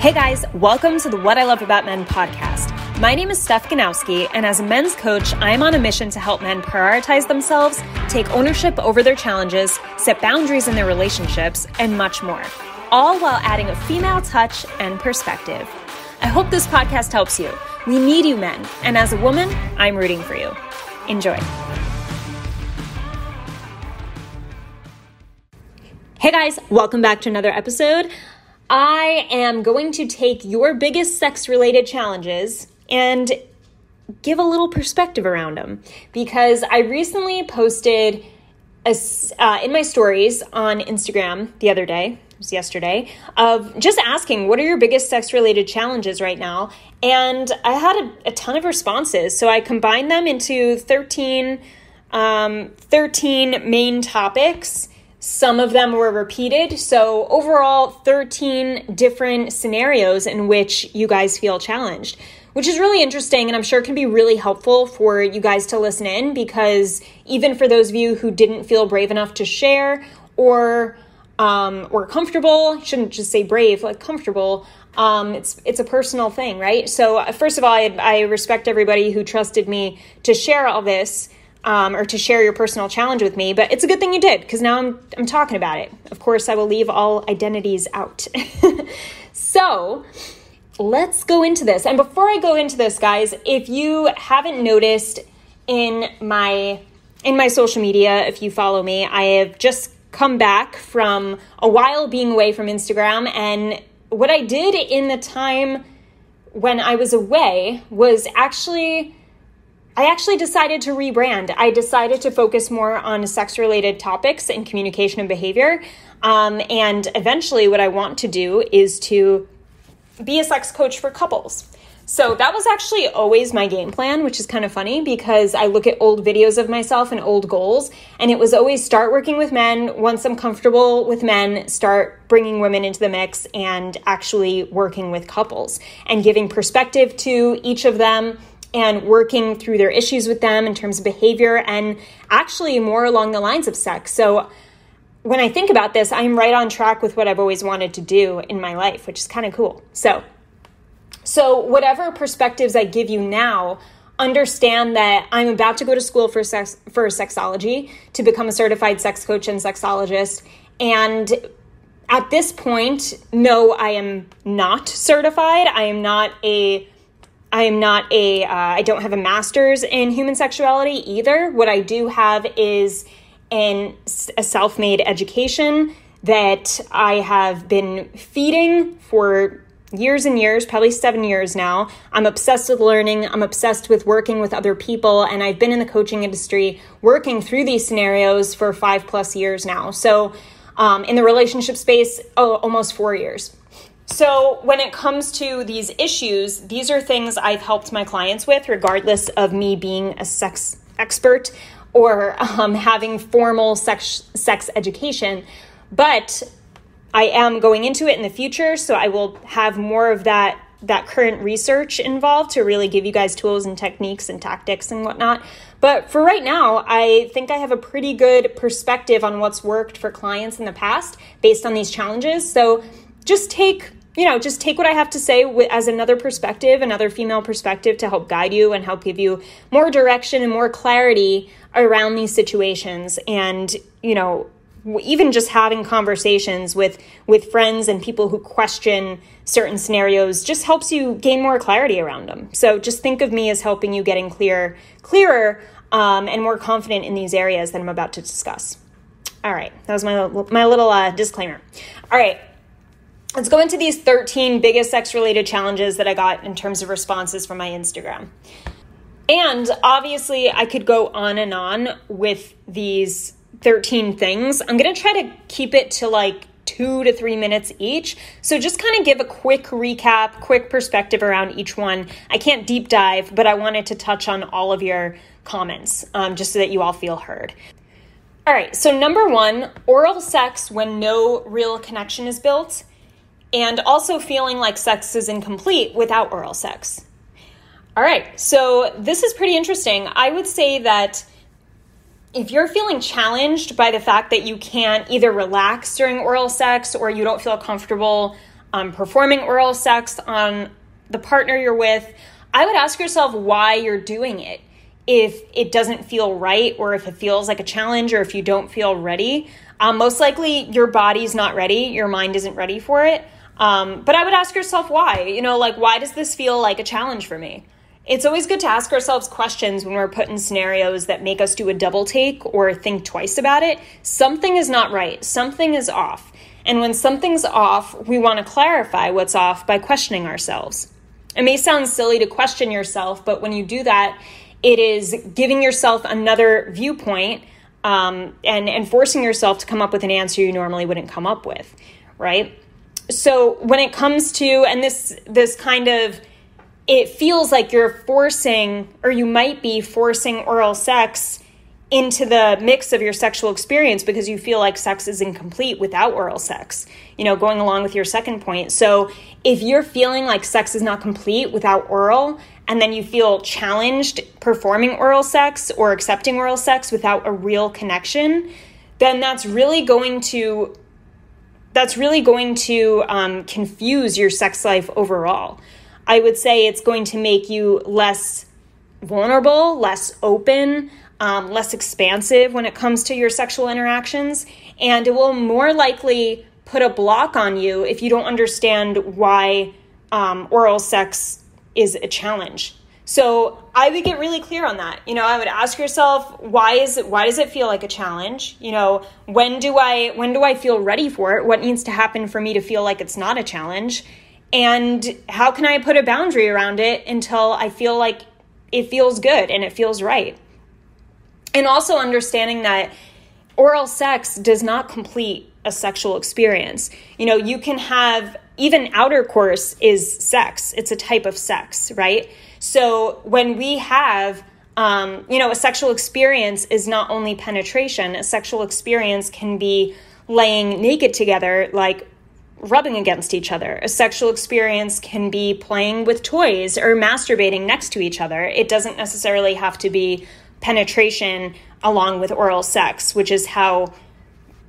Hey guys, welcome to the What I Love About Men podcast. My name is Steph Ganowski, and as a men's coach, I am on a mission to help men prioritize themselves, take ownership over their challenges, set boundaries in their relationships, and much more, all while adding a female touch and perspective. I hope this podcast helps you. We need you, men, and as a woman, I'm rooting for you. Enjoy. Hey guys, welcome back to another episode. I am going to take your biggest sex related challenges and give a little perspective around them because I recently posted a, uh, in my stories on Instagram the other day, it was yesterday, of just asking what are your biggest sex related challenges right now. And I had a, a, ton of responses. So I combined them into 13, um, 13 main topics some of them were repeated. So, overall, 13 different scenarios in which you guys feel challenged, which is really interesting and I'm sure can be really helpful for you guys to listen in because even for those of you who didn't feel brave enough to share or um, or comfortable, shouldn't just say brave, like comfortable. Um, it's it's a personal thing, right? So uh, first of all, I, I respect everybody who trusted me to share all this um, or to share your personal challenge with me, but it's a good thing you did because now I'm, I'm talking about it. Of course, I will leave all identities out. so let's go into this. And before I go into this, guys, if you haven't noticed in my in my social media, if you follow me, I have just come back from a while being away from Instagram. And what I did in the time when I was away was actually I actually decided to rebrand. I decided to focus more on sex related topics and communication and behavior. Um, and eventually, what I want to do is to be a sex coach for couples. So that was actually always my game plan, which is kind of funny because I look at old videos of myself and old goals, and it was always start working with men. Once I'm comfortable with men, start bringing women into the mix and actually working with couples and giving perspective to each of them and working through their issues with them in terms of behavior and actually more along the lines of sex. So when I think about this, I'm right on track with what I've always wanted to do in my life, which is kind of cool. So so whatever perspectives I give you now, understand that I'm about to go to school for sex for sexology to become a certified sex coach and sexologist and at this point, no, I am not certified. I am not a I am not a. Uh, I don't have a master's in human sexuality either. What I do have is an, a self made education that I have been feeding for years and years, probably seven years now. I'm obsessed with learning. I'm obsessed with working with other people. And I've been in the coaching industry working through these scenarios for five plus years now. So, um, in the relationship space, oh, almost four years. So, when it comes to these issues, these are things I've helped my clients with, regardless of me being a sex expert or um, having formal sex, sex education. But I am going into it in the future, so I will have more of that that current research involved to really give you guys tools and techniques and tactics and whatnot. But for right now, I think I have a pretty good perspective on what's worked for clients in the past based on these challenges. So just take you know, just take what I have to say as another perspective, another female perspective to help guide you and help give you more direction and more clarity around these situations. And, you know, even just having conversations with with friends and people who question certain scenarios just helps you gain more clarity around them. So just think of me as helping you getting clear, clearer, um, and more confident in these areas that I'm about to discuss. All right, that was my my little uh, disclaimer. All right, let's go into these 13 biggest sex related challenges that I got in terms of responses from my Instagram. And obviously, I could go on and on with these 13 things. I'm going to try to keep it to like two to three minutes each. So just kind of give a quick recap, quick perspective around each one. I can't deep dive, but I wanted to touch on all of your comments um, just so that you all feel heard. All right, so number one, oral sex when no real connection is built and also feeling like sex is incomplete without oral sex. All right, so this is pretty interesting. I would say that if you're feeling challenged by the fact that you can't either relax during oral sex or you don't feel comfortable um, performing oral sex on the partner you're with, I would ask yourself why you're doing it. If it doesn't feel right, or if it feels like a challenge, or if you don't feel ready, um, most likely your body's not ready, your mind isn't ready for it. Um, but I would ask yourself why. You know, like, why does this feel like a challenge for me? It's always good to ask ourselves questions when we're put in scenarios that make us do a double take or think twice about it. Something is not right, something is off. And when something's off, we want to clarify what's off by questioning ourselves. It may sound silly to question yourself, but when you do that, it is giving yourself another viewpoint um, and, and forcing yourself to come up with an answer you normally wouldn't come up with, right? So when it comes to, and this this kind of it feels like you're forcing or you might be forcing oral sex into the mix of your sexual experience because you feel like sex is incomplete without oral sex. You know, going along with your second point. So, if you're feeling like sex is not complete without oral, and then you feel challenged performing oral sex or accepting oral sex without a real connection, then that's really going to that's really going to um, confuse your sex life overall. I would say it's going to make you less vulnerable, less open, um, less expansive when it comes to your sexual interactions, and it will more likely put a block on you if you don't understand why um, oral sex is a challenge. So I would get really clear on that. You know, I would ask yourself, why is it why does it feel like a challenge? You know, when do I when do I feel ready for it? What needs to happen for me to feel like it's not a challenge? And how can I put a boundary around it until I feel like it feels good and it feels right? and also understanding that oral sex does not complete a sexual experience. You know, you can have even outer course is sex. It's a type of sex, right? So when we have um, you know, a sexual experience is not only penetration. A sexual experience can be laying naked together, like rubbing against each other. A sexual experience can be playing with toys or masturbating next to each other. It doesn't necessarily have to be penetration along with oral sex, which is how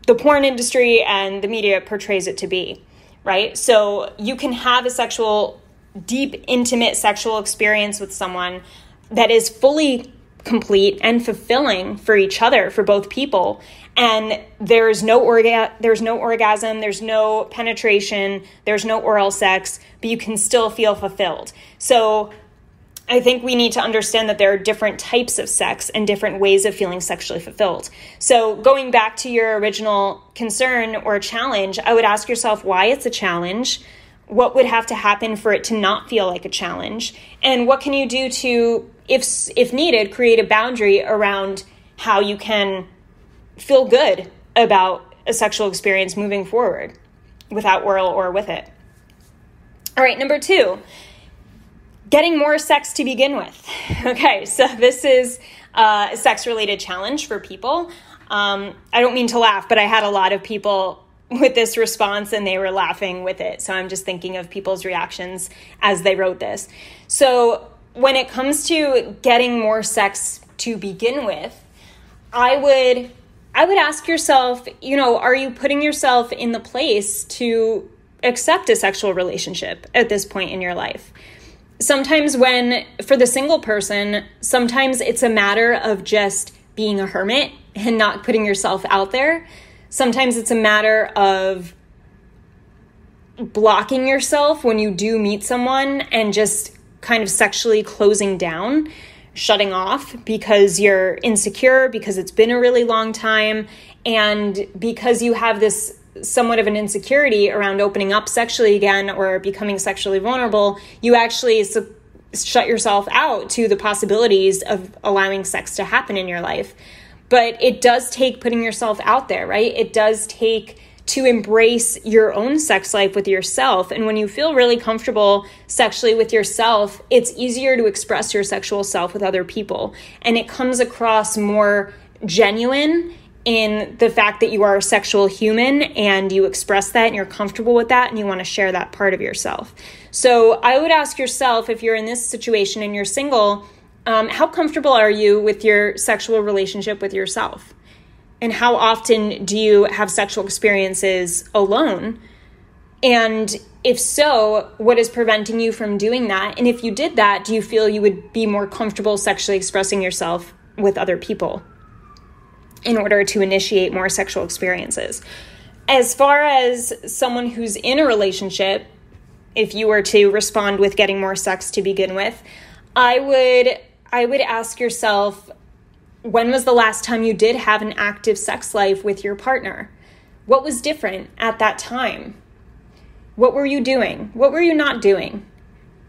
the porn industry and the media portrays it to be, right? So you can have a sexual, deep, intimate sexual experience with someone that is fully complete and fulfilling for each other, for both people. And there's no orga- there's no orgasm, there's no penetration, there's no oral sex, but you can still feel fulfilled. So I think we need to understand that there are different types of sex and different ways of feeling sexually fulfilled. So, going back to your original concern or challenge, I would ask yourself why it's a challenge. What would have to happen for it to not feel like a challenge? And what can you do to, if, if needed, create a boundary around how you can feel good about a sexual experience moving forward without oral or with it? All right, number two getting more sex to begin with. Okay, so this is a sex related challenge for people. Um, I don't mean to laugh, but I had a lot of people with this response and they were laughing with it. So I'm just thinking of people's reactions as they wrote this. So when it comes to getting more sex to begin with, I would I would ask yourself, you know, are you putting yourself in the place to accept a sexual relationship at this point in your life? sometimes when for the single person sometimes it's a matter of just being a hermit and not putting yourself out there sometimes it's a matter of blocking yourself when you do meet someone and just kind of sexually closing down shutting off because you're insecure because it's been a really long time and because you have this somewhat of an insecurity around opening up sexually again or becoming sexually vulnerable, you actually su- shut yourself out to the possibilities of allowing sex to happen in your life. But it does take putting yourself out there, right? It does take to embrace your own sex life with yourself. And when you feel really comfortable sexually with yourself, it's easier to express your sexual self with other people. And it comes across more genuine in the fact that you are a sexual human and you express that and you're comfortable with that and you want to share that part of yourself. So I would ask yourself if you're in this situation and you're single, um, how comfortable are you with your sexual relationship with yourself? And how often do you have sexual experiences alone? And if so, what is preventing you from doing that? And if you did that, do you feel you would be more comfortable sexually expressing yourself with other people in order to initiate more sexual experiences? As far as someone who's in a relationship, if you were to respond with getting more sex to begin with, I would I would ask yourself when was the last time you did have an active sex life with your partner? What was different at that time? What were you doing? What were you not doing?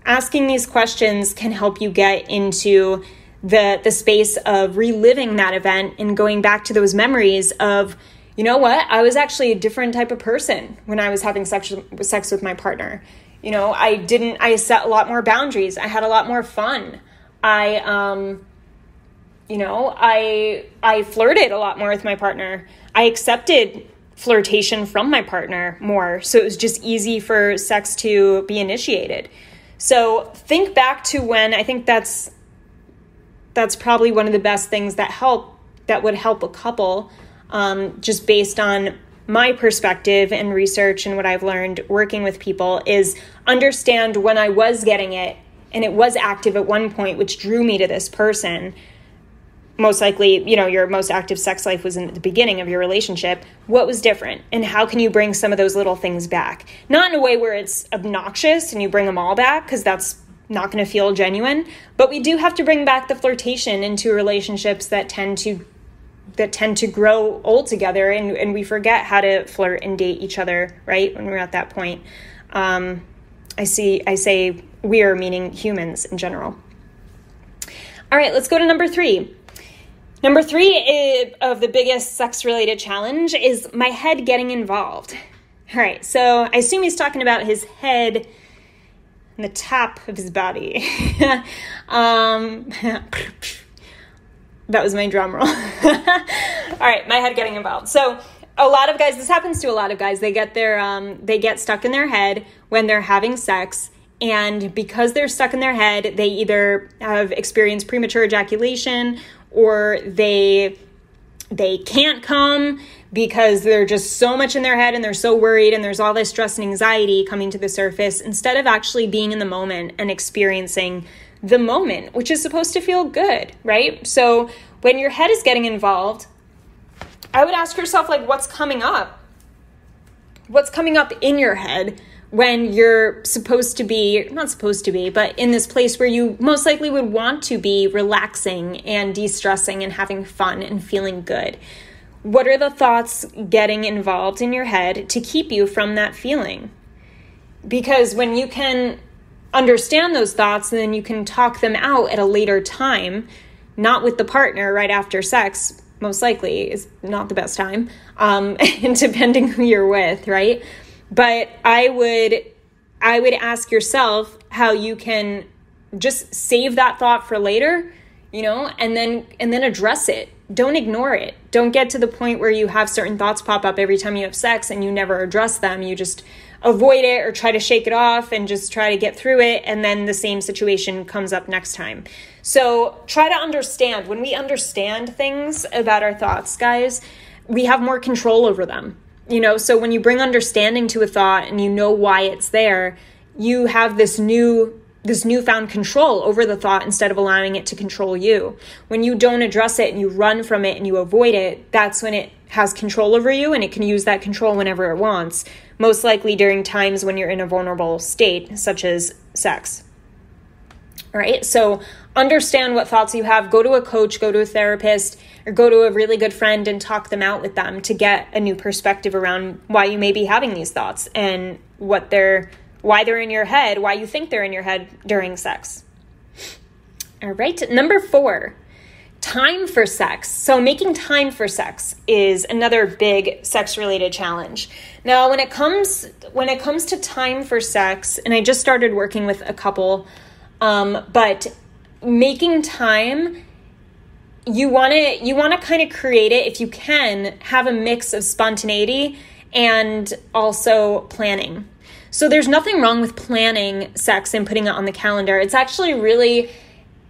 Asking these questions can help you get into the the space of reliving that event and going back to those memories of you know what i was actually a different type of person when i was having sex, sex with my partner you know i didn't i set a lot more boundaries i had a lot more fun i um you know i i flirted a lot more with my partner. I accepted flirtation from my partner more so it was just easy for sex to be initiated. So think back to when i think that's that's probably one of the best things that help that would help a couple um, just based on my perspective and research and what I've learned working with people is understand when I was getting it and it was active at one point, which drew me to this person. Most likely, you know, your most active sex life was in the beginning of your relationship. What was different? And how can you bring some of those little things back? Not in a way where it's obnoxious and you bring them all back, because that's not going to feel genuine. But we do have to bring back the flirtation into relationships that tend to that tend to grow old together and, and we forget how to flirt and date each other right when we're at that point um, i see i say we're meaning humans in general all right let's go to number three number three of the biggest sex related challenge is my head getting involved all right so i assume he's talking about his head and the top of his body um, that was my drum roll. All right, my head getting involved. So a lot of guys, this happens to a lot of guys. They get their um, they get stuck in their head when they're having sex, and because they're stuck in their head, they either have experienced premature ejaculation or they they can't come because they're just so much in their head and they're so worried and there's all this stress and anxiety coming to the surface instead of actually being in the moment and experiencing the moment, which is supposed to feel good, right? So when your head is getting involved, I would ask yourself, like, what's coming up? What's coming up in your head when you're supposed to be, not supposed to be, but in this place where you most likely would want to be relaxing and de stressing and having fun and feeling good? What are the thoughts getting involved in your head to keep you from that feeling? Because when you can understand those thoughts and then you can talk them out at a later time, not with the partner right after sex, most likely is not the best time, um, depending who you're with, right? But I would I would ask yourself how you can just save that thought for later, you know, and then and then address it. Don't ignore it. Don't get to the point where you have certain thoughts pop up every time you have sex and you never address them. You just avoid it or try to shake it off and just try to get through it and then the same situation comes up next time. So try to understand when we understand things about our thoughts, guys, we have more control over them. You know, so when you bring understanding to a thought and you know why it's there, you have this new this newfound control over the thought instead of allowing it to control you. When you don't address it and you run from it and you avoid it, that's when it has control over you and it can use that control whenever it wants, most likely during times when you're in a vulnerable state, such as sex. All right, so understand what thoughts you have. Go to a coach, go to a therapist, or go to a really good friend and talk them out with them to get a new perspective around why you may be having these thoughts and what they're why they're in your head, why you think they're in your head during sex. All right, number 4 time for sex. So, making time for sex is another big sex related challenge. Now, when it comes when it comes to time for sex, and I just started working with a couple, um, but making time you want to you want to kind of create it if you can have a mix of spontaneity and also planning so there's nothing wrong with planning sex and putting it on the calendar it's actually really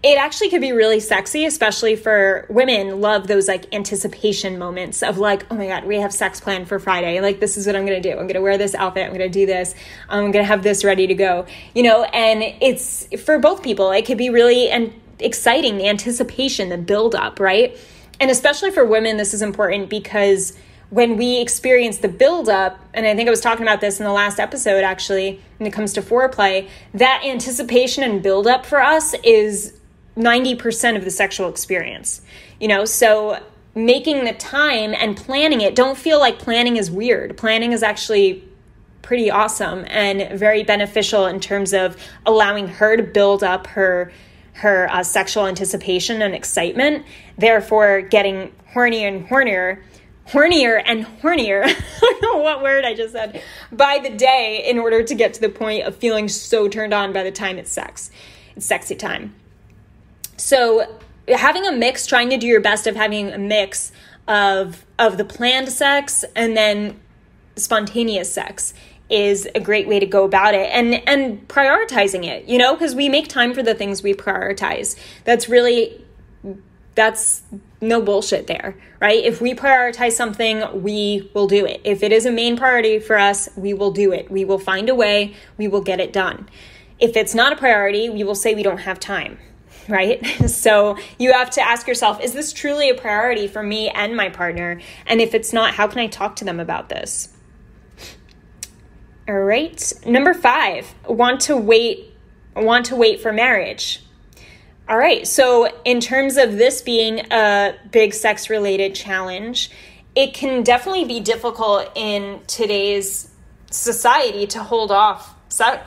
it actually could be really sexy, especially for women. Love those like anticipation moments of like, oh my God, we have sex planned for Friday. Like, this is what I'm going to do. I'm going to wear this outfit. I'm going to do this. I'm going to have this ready to go, you know, and it's for both people. It could be really and exciting, the anticipation, the build up, right? And especially for women, this is important because when we experience the buildup, and I think I was talking about this in the last episode actually, when it comes to foreplay, that anticipation and buildup for us is 90% of the sexual experience. You know, so making the time and planning it, don't feel like planning is weird. Planning is actually pretty awesome and very beneficial in terms of allowing her to build up her her uh, sexual anticipation and excitement therefore getting hornier and hornier hornier and hornier. What word I just said by the day in order to get to the point of feeling so turned on by the time it's sex. It's sexy time. So having a mix, trying to do your best of having a mix of of the planned sex and then spontaneous sex is a great way to go about it and and prioritizing it you know because we make time for the things we prioritize that's really that's no bullshit there, right? If we prioritize something, we will do it. If it is a main priority for us, we will do it. We will find a way, we will get it done. If it's not a priority, we will say we don't have time, right? So you have to ask yourself is this truly a priority for me and my partner? And if it's not, how can I talk to them about this? All right. Number five, want to wait, want to wait for marriage. All right. So, in terms of this being a big sex related challenge, it can definitely be difficult in today's society to hold off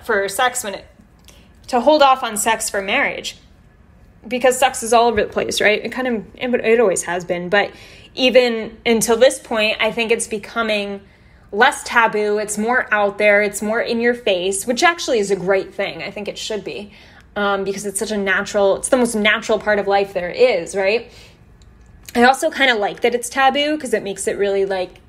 for sex when it to hold off on sex for marriage because sex is all over the place, right? It kind of it always has been, but even until this point, I think it's becoming less taboo. It's more out there. It's more in your face, which actually is a great thing. I think it should be um, because it's such a natural, it's the most natural part of life there is, right? I also kind of like that it's taboo because it makes it really like,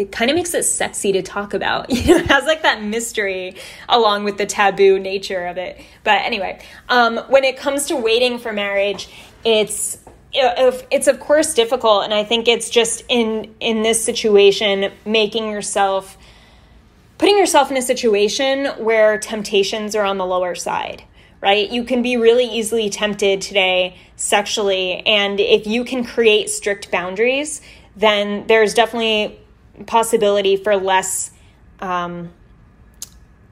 it kind of makes it sexy to talk about. You know, it has like that mystery along with the taboo nature of it. But anyway, um, when it comes to waiting for marriage, it's it's of course difficult and i think it's just in in this situation making yourself putting yourself in a situation where temptations are on the lower side right? You can be really easily tempted today sexually. And if you can create strict boundaries, then there's definitely possibility for less. Um,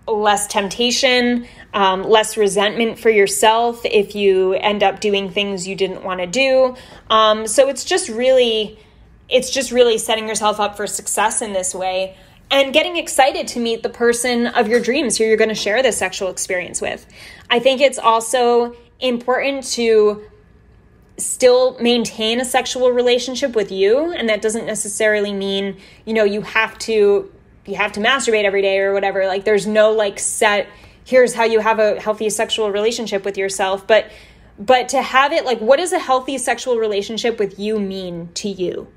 less temptation, um, less resentment for yourself if you end up doing things you didn't want to do. Um, so it's just really, it's just really setting yourself up for success in this way and getting excited to meet the person of your dreams who you're going to share this sexual experience with. I think it's also important to still maintain a sexual relationship with you and that doesn't necessarily mean, you know, you have to you have to masturbate every day or whatever. Like there's no like set here's how you have a healthy sexual relationship with yourself, but but to have it like what does a healthy sexual relationship with you mean to you?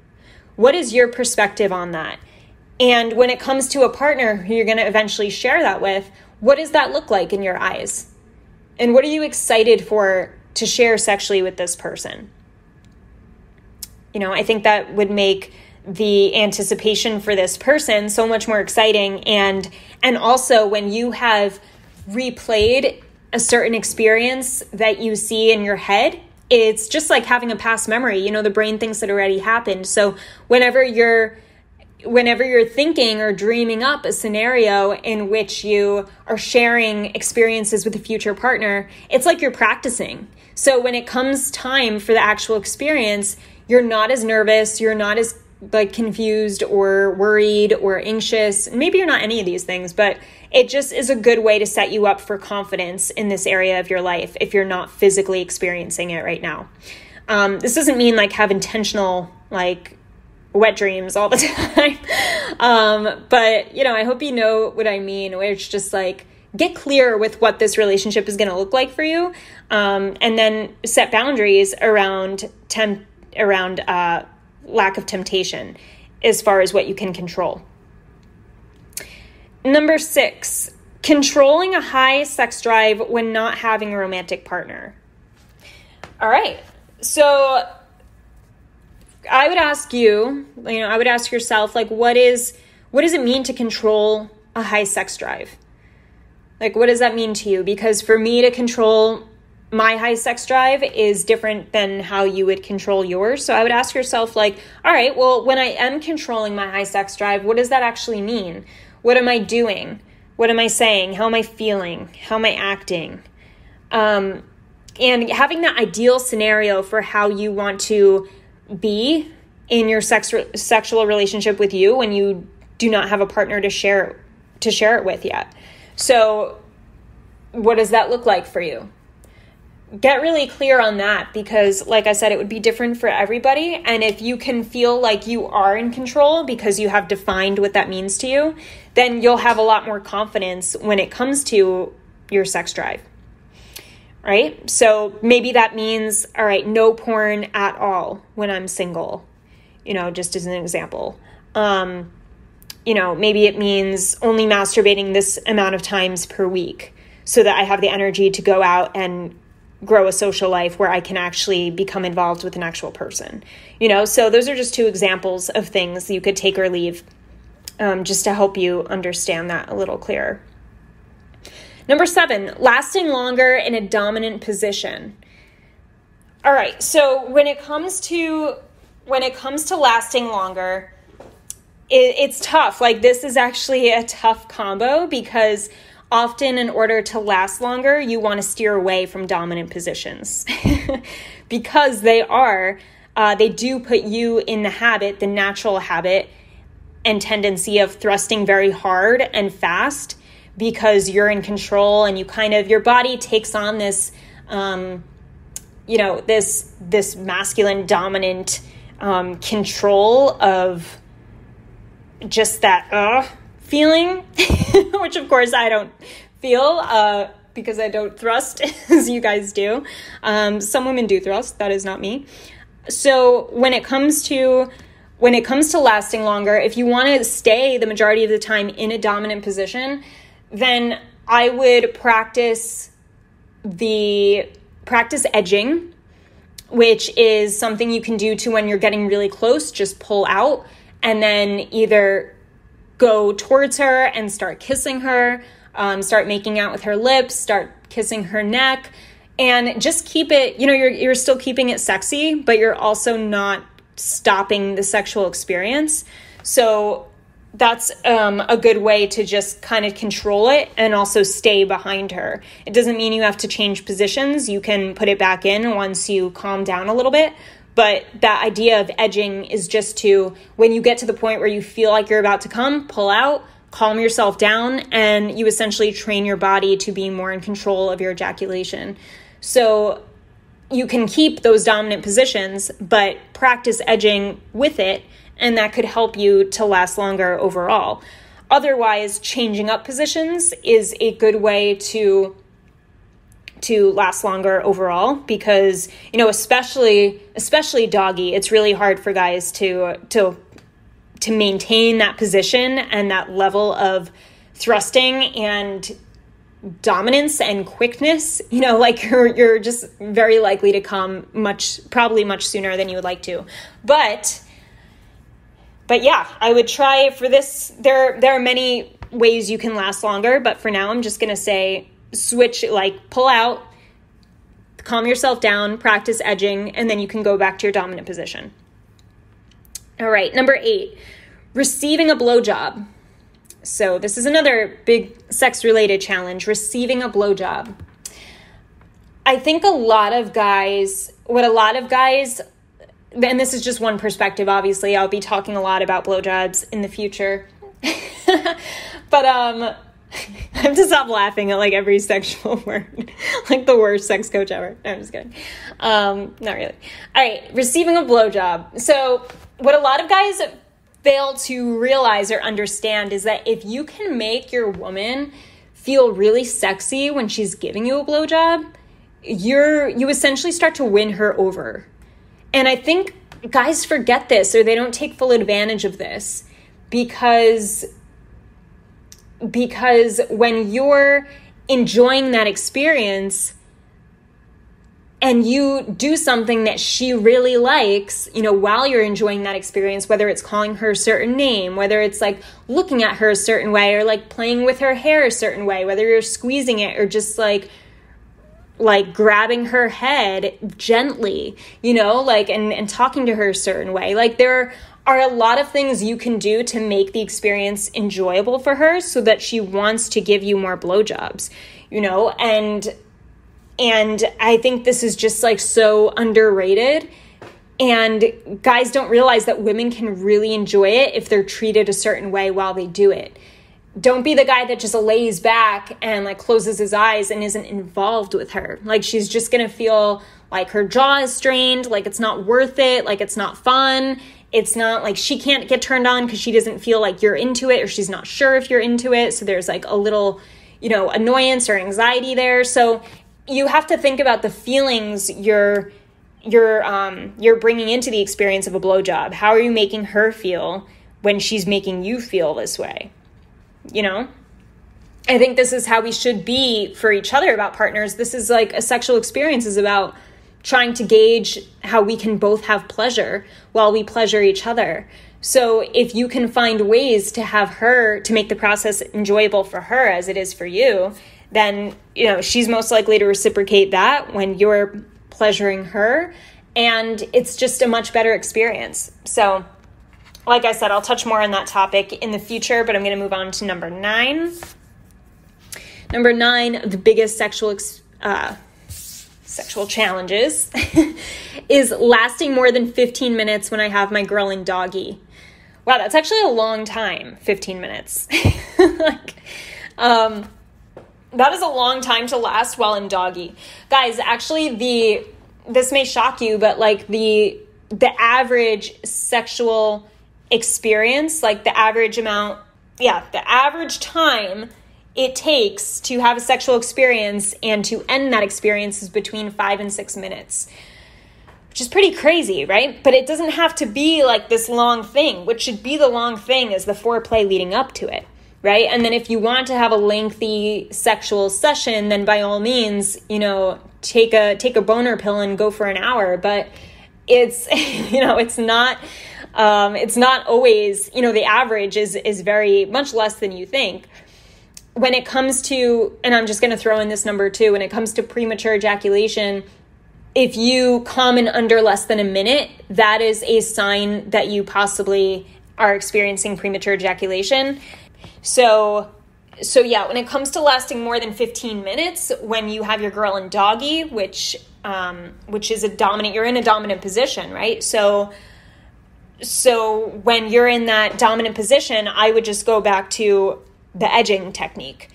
What is your perspective on that? And when it comes to a partner who you're going to eventually share that with, what does that look like in your eyes? And what are you excited for to share sexually with this person? You know, I think that would make the anticipation for this person so much more exciting and and also when you have replayed a certain experience that you see in your head it's just like having a past memory you know the brain thinks it already happened so whenever you're whenever you're thinking or dreaming up a scenario in which you are sharing experiences with a future partner, it's like you're practicing. So when it comes time for the actual experience, you're not as nervous, you're not as like confused or worried or anxious. Maybe you're not any of these things, but it just is a good way to set you up for confidence in this area of your life if you're not physically experiencing it right now. Um, this doesn't mean like have intentional like wet dreams all the time. um, but, you know, I hope you know what I mean, where it's just like, get clear with what this relationship is going to look like for you um, and then set boundaries around temp around uh, lack of temptation as far as what you can control number six controlling a high sex drive when not having a romantic partner All right. So I would ask you, you know, I would ask yourself like what is what does it mean to control a high sex drive? Like what does that mean to you? Because for me to control my high sex drive is different than how you would control yours. So I would ask yourself like, all right, well, when I am controlling my high sex drive, what does that actually mean? What am I doing? What am I saying? How am I feeling? How am I acting? Um, and having that ideal scenario for how you want to be in your sex sexual relationship with you when you do not have a partner to share to share it with yet. So what does that look like for you? Get really clear on that because like I said it would be different for everybody and if you can feel like you are in control because you have defined what that means to you, then you'll have a lot more confidence when it comes to your sex drive right? So maybe that means, all right, no porn at all when I'm single, you know, just as an example. Um, you know, maybe it means only masturbating this amount of times per week so that I have the energy to go out and grow a social life where I can actually become involved with an actual person. You know, so those are just two examples of things you could take or leave um, just to help you understand that a little clearer. Number seven, lasting longer in a dominant position. All right, so when it comes to when it comes to lasting longer, it, it's tough. Like this is actually a tough combo because often in order to last longer, you want to steer away from dominant positions because they are uh, they do put you in the habit, the natural habit and tendency of thrusting very hard and fast because you're in control and you kind of your body takes on this um, you know this this masculine dominant um, control of just that uh feeling which of course i don't feel uh, because i don't thrust as you guys do. Um, some women do thrust that is not me. So when it comes to when it comes to lasting longer if you want to stay the majority of the time in a dominant position then I would practice the practice edging, which is something you can do to when you're getting really close, just pull out and then either go towards her and start kissing her, um, start making out with her lips, start kissing her neck, and just keep it, you know, you're, you're still keeping it sexy, but you're also not stopping the sexual experience. So that's um, a good way to just kind of control it and also stay behind her. It doesn't mean you have to change positions. You can put it back in once you calm down a little bit. But that idea of edging is just to, when you get to the point where you feel like you're about to come, pull out, calm yourself down, and you essentially train your body to be more in control of your ejaculation. So you can keep those dominant positions, but practice edging with it and that could help you to last longer overall. Otherwise, changing up positions is a good way to to last longer overall because you know especially especially doggy it's really hard for guys to to to maintain that position and that level of thrusting and dominance and quickness you know like you're you're just very likely to come much probably much sooner than you would like to but but yeah, I would try for this. There, there are many ways you can last longer, but for now, I'm just gonna say switch, like pull out, calm yourself down, practice edging, and then you can go back to your dominant position. All right, number eight, receiving a blowjob. So this is another big sex-related challenge: receiving a blowjob. I think a lot of guys, what a lot of guys and this is just one perspective, obviously. I'll be talking a lot about blowjobs in the future. but um I have to stop laughing at like every sexual word. like the worst sex coach ever. No, I'm just kidding. Um, not really. All right, receiving a blowjob. So what a lot of guys fail to realize or understand is that if you can make your woman feel really sexy when she's giving you a blowjob, you're you essentially start to win her over and I think guys forget this or they don't take full advantage of this because because when you're enjoying that experience and you do something that she really likes, you know, while you're enjoying that experience, whether it's calling her a certain name, whether it's like looking at her a certain way or like playing with her hair a certain way, whether you're squeezing it or just like like grabbing her head gently, you know, like and and talking to her a certain way. Like there are a lot of things you can do to make the experience enjoyable for her so that she wants to give you more blowjobs, you know, and and I think this is just like so underrated. And guys don't realize that women can really enjoy it if they're treated a certain way while they do it. Don't be the guy that just lays back and like closes his eyes and isn't involved with her. Like she's just gonna feel like her jaw is strained, like it's not worth it, like it's not fun. It's not like she can't get turned on because she doesn't feel like you're into it or she's not sure if you're into it. So there's like a little, you know, annoyance or anxiety there. So you have to think about the feelings you're you're um, you're bringing into the experience of a blowjob. How are you making her feel when she's making you feel this way? You know, I think this is how we should be for each other about partners. This is like a sexual experience is about trying to gauge how we can both have pleasure while we pleasure each other. So if you can find ways to have her to make the process enjoyable for her as it is for you, then you know she's most likely to reciprocate that when you're pleasuring her and it's just a much better experience so like i said i'll touch more on that topic in the future but i'm going to move on to number nine. Number nine the biggest sexual uh, sexual challenges is lasting more than 15 minutes when i have my girl and doggy. Wow that's actually a long time 15 minutes. Like um that is a long time to last while in doggy. Guys, actually the this may shock you, but like the the average sexual experience, like the average amount, yeah, the average time it takes to have a sexual experience and to end that experience is between 5 and 6 minutes. Which is pretty crazy, right? But it doesn't have to be like this long thing. What should be the long thing is the foreplay leading up to it right? And then if you want to have a lengthy sexual session, then by all means, you know, take a take a boner pill and go for an hour. But it's you know, it's not um, it's not always you know the average is is very much less than you think. When it comes to, and I'm just going to throw in this number too, when it comes to premature ejaculation, if you come in under less than a minute, that is a sign that you possibly are experiencing premature ejaculation. So so yeah, when it comes to lasting more than 15 minutes, when you have your girl in doggy, which um, which is a dominant, you're in a dominant position, right? So so when you're in that dominant position, I would just go back to the edging technique,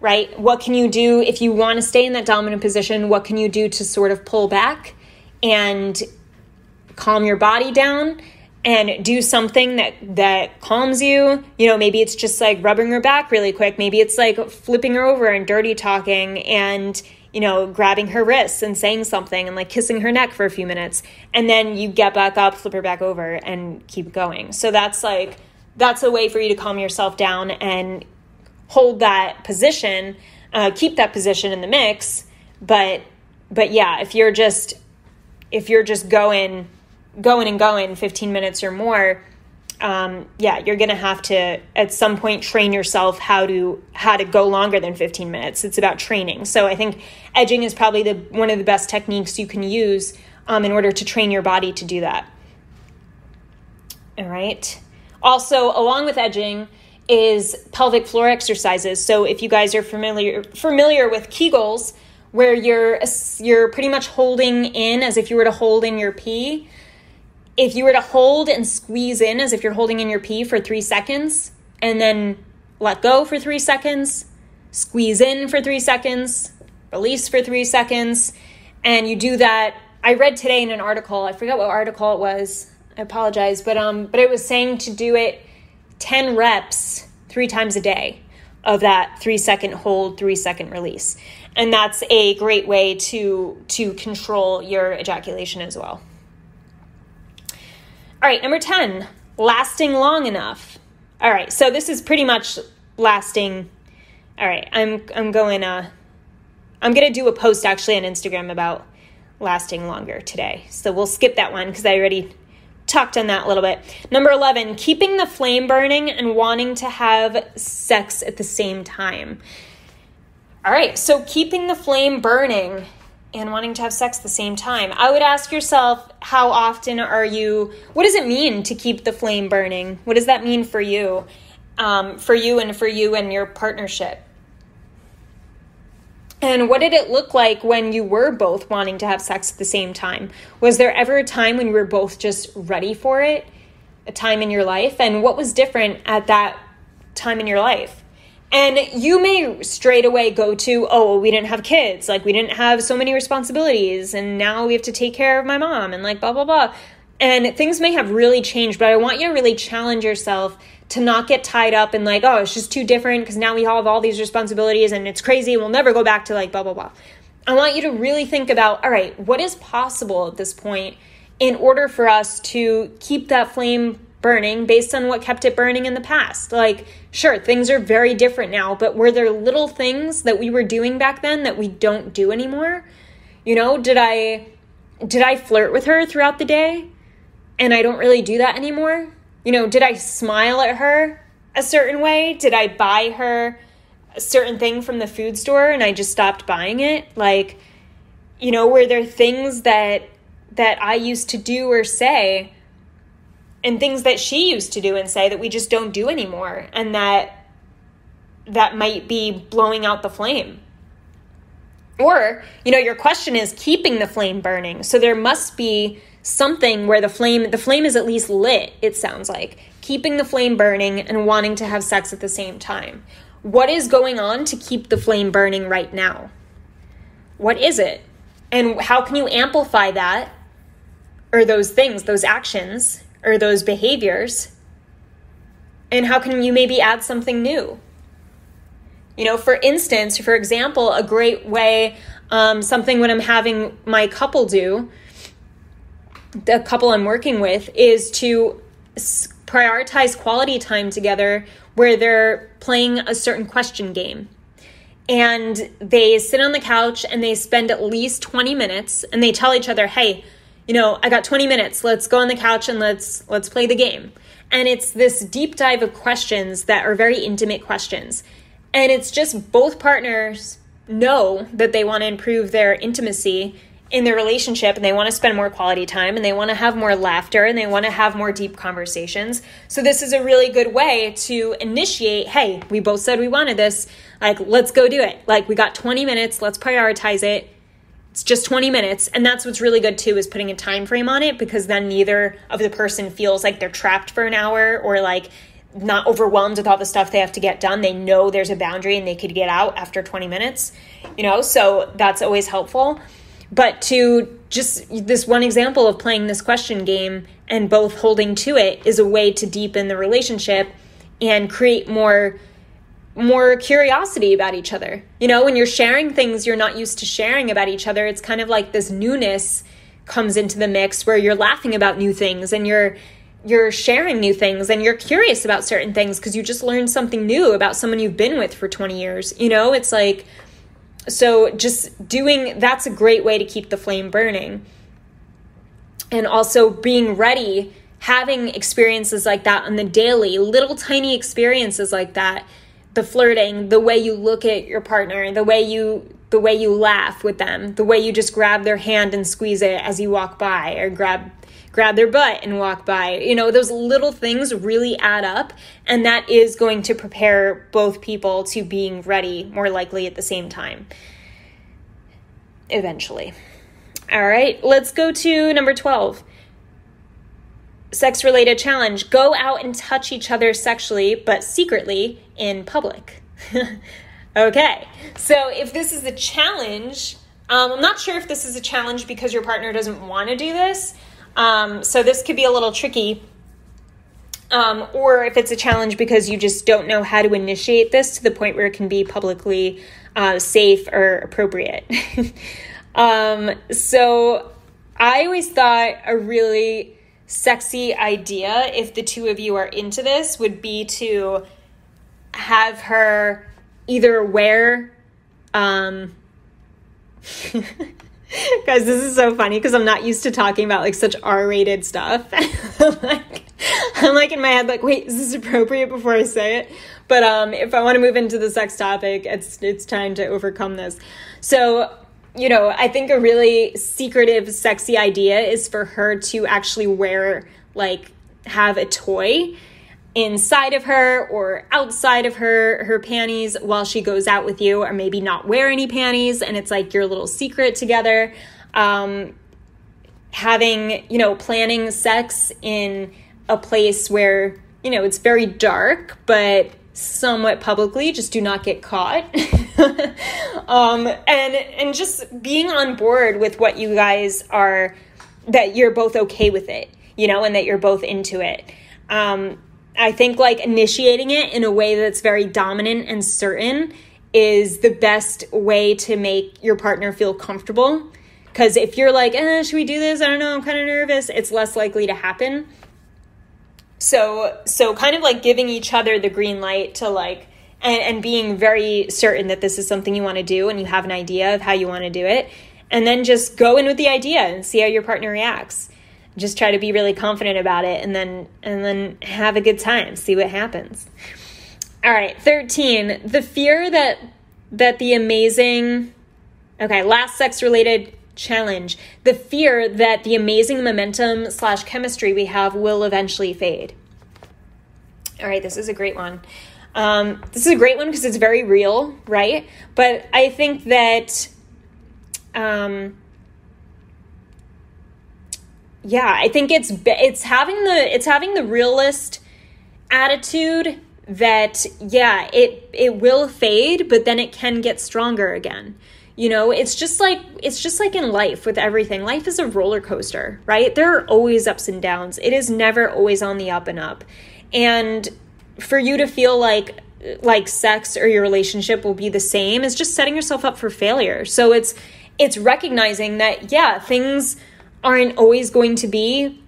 right? What can you do if you want to stay in that dominant position? What can you do to sort of pull back and calm your body down? and do something that that calms you you know maybe it's just like rubbing her back really quick maybe it's like flipping her over and dirty talking and you know grabbing her wrists and saying something and like kissing her neck for a few minutes and then you get back up flip her back over and keep going. So that's like that's a way for you to calm yourself down and hold that position uh, keep that position in the mix. But but yeah if you're just if you're just going going and going 15 minutes or more um, yeah you're gonna have to at some point train yourself how to how to go longer than 15 minutes. It's about training. So i think edging is probably the one of the best techniques you can use um, in order to train your body to do that. All right. Also along with edging is pelvic floor exercises. So if you guys are familiar familiar with kegels where you're you're pretty much holding in as if you were to hold in your pee if you were to hold and squeeze in as if you're holding in your pee for three seconds and then let go for three seconds, squeeze in for three seconds, release for three seconds, and you do that. I read today in an article, I forget what article it was. I apologize, but um but it was saying to do it 10 reps 3 times a day of that 3 second hold, 3 second release. And that's a great way to to control your ejaculation as well. All right, number 10, lasting long enough. All right, so this is pretty much lasting. All right, I'm I'm going uh I'm going to do a post actually on Instagram about lasting longer today. So we'll skip that one because I already talked on that a little bit. Number 11, keeping the flame burning and wanting to have sex at the same time. All right, so keeping the flame burning and wanting to have sex at the same time. I would ask yourself, how often are you, what does it mean to keep the flame burning? What does that mean for you? Um, for you and for you and your partnership? And what did it look like when you were both wanting to have sex at the same time? Was there ever a time when you were both just ready for it? A time in your life? And what was different at that time in your life? And you may straight away go to, oh, well, we didn't have kids. Like, we didn't have so many responsibilities. And now we have to take care of my mom and like blah, blah, blah. And things may have really changed, but I want you to really challenge yourself to not get tied up in like, oh, it's just too different because now we have all these responsibilities and it's crazy. We'll never go back to like blah, blah, blah. I want you to really think about, all right, what is possible at this point in order for us to keep that flame burning based on what kept it burning in the past? Like, sure, things are very different now, but were there little things that we were doing back then that we don't do anymore? You know, did I did I flirt with her throughout the day and I don't really do that anymore? You know, did I smile at her a certain way? Did I buy her a certain thing from the food store and I just stopped buying it? Like, you know, were there things that that I used to do or say and things that she used to do and say that we just don't do anymore and that that might be blowing out the flame? Or, you know, your question is keeping the flame burning. So there must be something where the flame the flame is at least lit it sounds like keeping the flame burning and wanting to have sex at the same time what is going on to keep the flame burning right now what is it and how can you amplify that or those things those actions or those behaviors and how can you maybe add something new you know for instance for example a great way um, something when i'm having my couple do the couple I'm working with is to prioritize quality time together where they're playing a certain question game. And they sit on the couch and they spend at least 20 minutes and they tell each other, "Hey, you know, I got 20 minutes. Let's go on the couch and let's let's play the game." And it's this deep dive of questions that are very intimate questions. And it's just both partners know that they want to improve their intimacy in their relationship and they want to spend more quality time and they want to have more laughter and they want to have more deep conversations. So this is a really good way to initiate, hey, we both said we wanted this, like let's go do it. Like we got 20 minutes, let's prioritize it. It's just 20 minutes and that's what's really good too is putting a time frame on it because then neither of the person feels like they're trapped for an hour or like not overwhelmed with all the stuff they have to get done. They know there's a boundary and they could get out after 20 minutes, you know? So that's always helpful. But to just this one example of playing this question game and both holding to it is a way to deepen the relationship and create more more curiosity about each other. You know, when you're sharing things you're not used to sharing about each other, it's kind of like this newness comes into the mix where you're laughing about new things and you're you're sharing new things and you're curious about certain things because you just learned something new about someone you've been with for 20 years. You know, it's like so just doing that's a great way to keep the flame burning. And also being ready, having experiences like that on the daily, little tiny experiences like that, the flirting, the way you look at your partner, the way you the way you laugh with them, the way you just grab their hand and squeeze it as you walk by or grab grab their butt and walk by. You know, those little things really add up, and that is going to prepare both people to being ready more likely at the same time. Eventually. All right, let's go to number 12. Sex related challenge go out and touch each other sexually, but secretly in public. okay, so if this is a challenge, um, I'm not sure if this is a challenge because your partner doesn't want to do this, um, so this could be a little tricky. Um, or if it's a challenge because you just don't know how to initiate this to the point where it can be publicly uh, safe or appropriate. um, so I always thought a really sexy idea, if the two of you are into this, would be to have her either wear um, Guys, this is so funny because I'm not used to talking about like such R-rated stuff. like, I'm like in my head, like, wait, is this appropriate before I say it? But um, if I want to move into the sex topic, it's it's time to overcome this. So, you know, I think a really secretive, sexy idea is for her to actually wear like have a toy inside of her or outside of her her panties while she goes out with you or maybe not wear any panties and it's like your little secret together. Um, having you know planning sex in a place where you know it's very dark but somewhat publicly just do not get caught um, and and just being on board with what you guys are that you're both okay with it you know and that you're both into it. Um, i think like initiating it in a way that's very dominant and certain is the best way to make your partner feel comfortable. Because if you're like eh, should we do this? I don't know i'm kind of nervous it's less likely to happen. So so kind of like giving each other the green light to like and, and being very certain that this is something you want to do and you have an idea of how you want to do it. And then just go in with the idea and see how your partner reacts. Just try to be really confident about it and then and then have a good time see what happens. All right 13 the fear that that the amazing okay last sex related challenge. The fear that the amazing momentum slash chemistry we have will eventually fade. All right this is a great one um, this is a great one because it's very real right but i think that um, yeah i think it's it's having the it's having the realist attitude that yeah it it will fade but then it can get stronger again you know, it's just like it's just like in life with everything. Life is a roller coaster, right? There are always ups and downs. It is never always on the up and up. And for you to feel like like sex or your relationship will be the same is just setting yourself up for failure. So it's it's recognizing that yeah, things aren't always going to be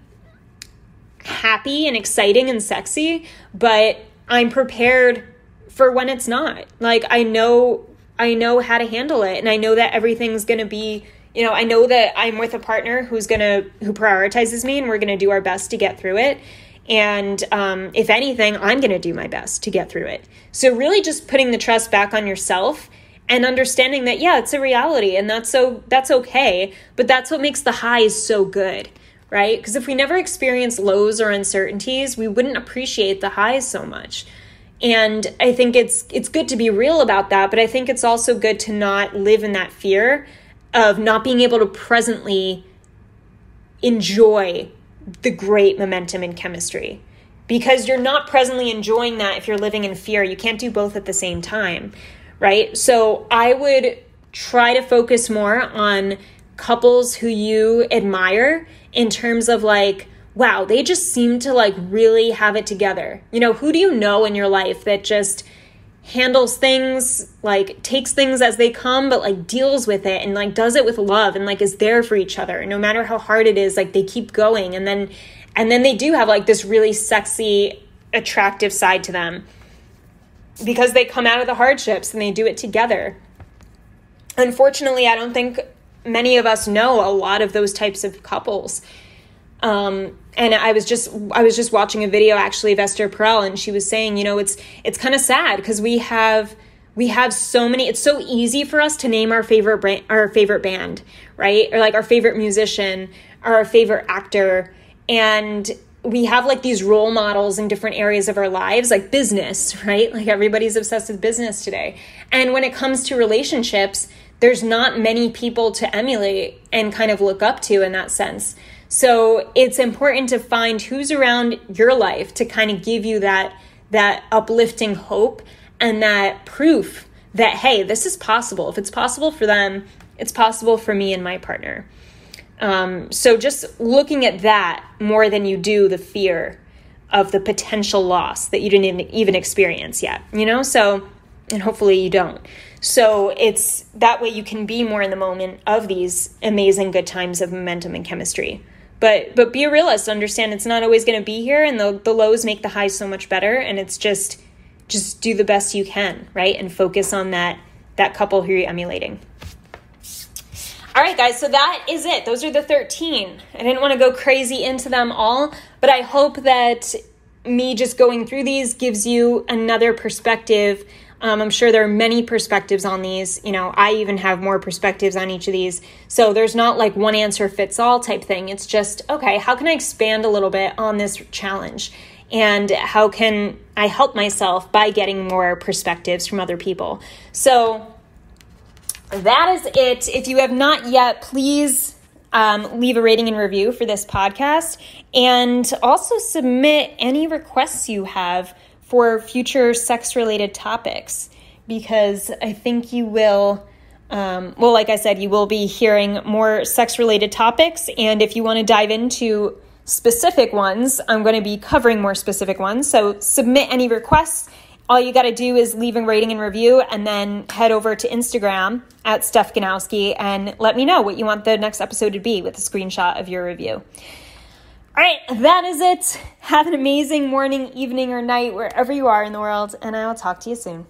happy and exciting and sexy, but I'm prepared for when it's not. Like I know I know how to handle it and I know that everything's going to be, you know, I know that I'm with a partner who's going to who prioritizes me and we're going to do our best to get through it. And um, if anything, I'm going to do my best to get through it. So really just putting the trust back on yourself and understanding that yeah, it's a reality and that's so that's okay, but that's what makes the highs so good right? Because if we never experience lows or uncertainties, we wouldn't appreciate the highs so much and i think it's it's good to be real about that but i think it's also good to not live in that fear of not being able to presently enjoy the great momentum in chemistry. Because you're not presently enjoying that if you're living in fear. You can't do both at the same time right? So i would try to focus more on couples who you admire in terms of like wow, they just seem to like really have it together. You know, who do you know in your life that just handles things, like takes things as they come, but like deals with it and like does it with love and like is there for each other. No matter how hard it is, like they keep going and then and then they do have like this really sexy, attractive side to them because they come out of the hardships and they do it together. Unfortunately, I don't think many of us know a lot of those types of couples. Um, and I was just I was just watching a video actually of Esther Perel, and she was saying, you know, it's it's kind of sad because we have we have so many. It's so easy for us to name our favorite brand, our favorite band, right, or like our favorite musician, or our favorite actor, and we have like these role models in different areas of our lives, like business, right? Like everybody's obsessed with business today, and when it comes to relationships, there's not many people to emulate and kind of look up to in that sense. So it's important to find who's around your life to kind of give you that that uplifting hope and that proof that hey, this is possible. If it's possible for them, it's possible for me and my partner. Um, so just looking at that more than you do the fear of the potential loss that you didn't even, even experience yet, you know? So, and hopefully you don't. So it's that way you can be more in the moment of these amazing good times of momentum and chemistry but but be a realist understand it's not always going to be here and the, the lows make the highs so much better and it's just just do the best you can right and focus on that that couple who you're emulating all right, guys, so that is it. Those are the 13. I didn't want to go crazy into them all, but I hope that me just going through these gives you another perspective. Um, I'm sure there are many perspectives on these. You know, I even have more perspectives on each of these. So there's not like one answer fits all type thing. It's just, okay, how can I expand a little bit on this challenge? And how can I help myself by getting more perspectives from other people? So that is it. If you have not yet, please um, leave a rating and review for this podcast and also submit any requests you have for future sex related topics because I think you will. Um, well, like I said, you will be hearing more sex related topics. And if you want to dive into specific ones, I'm going to be covering more specific ones. So submit any requests all you got to do is leave a rating and review and then head over to Instagram at Steph Ganowski and let me know what you want the next episode to be with a screenshot of your review. All right, that is it. Have an amazing morning, evening, or night wherever you are in the world, and I will talk to you soon.